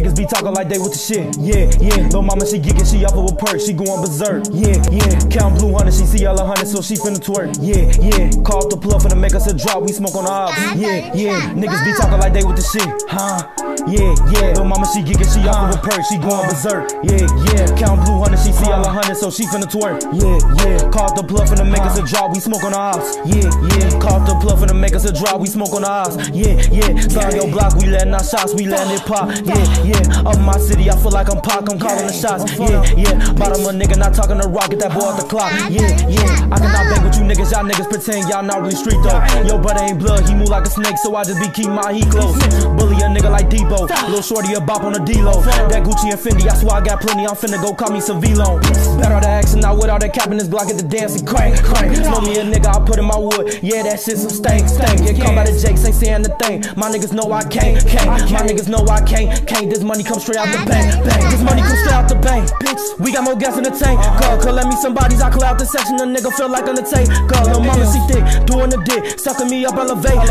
Niggas be talking like they with the shit. Yeah, yeah. Lil' mama, she geekin', she off of a perk, she going berserk. Yeah, yeah. Count blue hundred, she see all a hundred, so she finna twerk. Yeah, yeah. Call up the plug finna make us a drop, we smoke on the ops. Yeah, yeah. Niggas be talking like they with the shit. Huh? Yeah, yeah. Lil' mama, she geekin', she off of a perk, she going berserk. Yeah, yeah. Count blue hundred, she see all a hundred, so she finna twerk. Yeah, yeah. Up the plug finna make us a drop, we smoke on the ops. Yeah, yeah. Up the plug finna make us a drop, we smoke on the ops. Yeah, yeah. Sign your block, we letting our shots, we letting it pop. Yeah, yeah. Up my city, I feel like I'm Pac, I'm calling the shots. Yeah, yeah. Bottom of nigga, not talking to rock, get that boy off the clock. Yeah, yeah. I cannot bang with you niggas, y'all niggas pretend y'all not really street though. Yo, brother ain't blood, he move like a snake, so I just be keep my heat close. Bully a nigga Debo, little shorty a bop on a D-Lo. That Gucci and Fendi, I swear I got plenty, I'm finna go call me some V-Lo. Better the action, not without that cap in this block, get the dancing crank, crank. Smoke me a nigga, I put in my wood, yeah, that shit some stank, stank. Yeah, come by the Jakes, ain't saying the thing. My niggas know I can't, can't. My niggas know I can't, can't. This money come straight out the bank, bank. This money come straight out the bank, bitch. We got more gas in the tank. Girl, could let me some bodies, I clear out the section. The nigga feel like on the tape. Girl, little mama, she thick, doing the dick, sucking me up, elevate.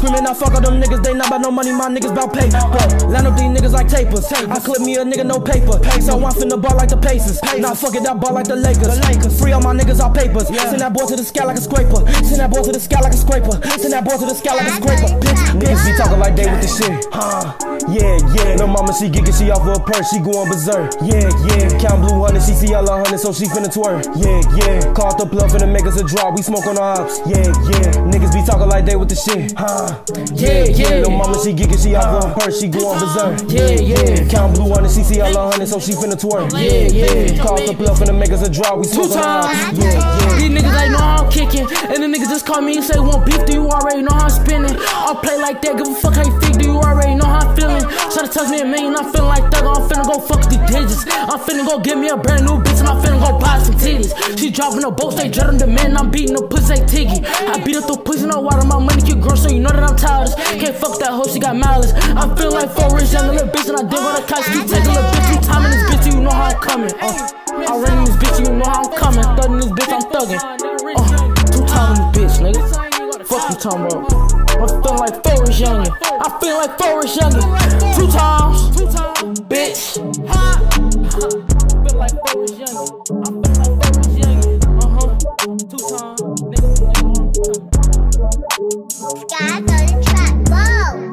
Screaming, I fuck all them niggas, they not about no money, my niggas about pay. But line up these niggas like tapers. I clip me a nigga, no paper. So I'm finna ball like the Pacers. Nah, fuck it, that ball like the Lakers. Free all my niggas, all papers. Send that boy to the sky like a scraper. Send that boy to the sky like a scraper. Send that boy to the sky like a scraper. Bitch, niggas be talking like they with the shit. Huh? Yeah, yeah. No mama, she geekin', she off of a purse, she going berserk. Yeah, yeah. Count blue hundred, she see all a hundred, so she finna twerk. Yeah, yeah. Call the plug finna make us a drop, we smoke on the ops. Yeah, yeah. Niggas be talking like they with the shit. Huh? Yeah, yeah. No mama, she geekin', she off of a purse, she going berserk. Yeah, yeah. Count blue on the see all a hundred, so she finna twerk. Yeah, yeah. Call the plug finna make us a drop, we Two smoke on the ops. times. Yeah, yeah. These niggas like know how I'm kicking. And the niggas just call me and say, want beef, do you already know how I'm spinning? I'll play like that, give a fuck how you touch me a million, I'm feeling like thug, I'm finna go fuck these digits. I'm finna go get me a brand new bitch and I'm finna go buy some titties. She dropping a boat, they dreading the man, I'm beating the pussy like Tiggy. I beat up the pussy, no water, my money keep growing, so you know that I'm tired. Can't fuck that hoe, she got malice. I'm feeling like four rich young little bitch and I dig on the couch, keep taking this bitch, talking about. I'm feeling like Forrest Youngin. I feel like Forrest Youngin. Two times, bitch. Feel like Forrest Youngin. I feel like Forrest Youngin. Uh huh. Two times, nigga. you know what I'm talking Sky on the track, whoa!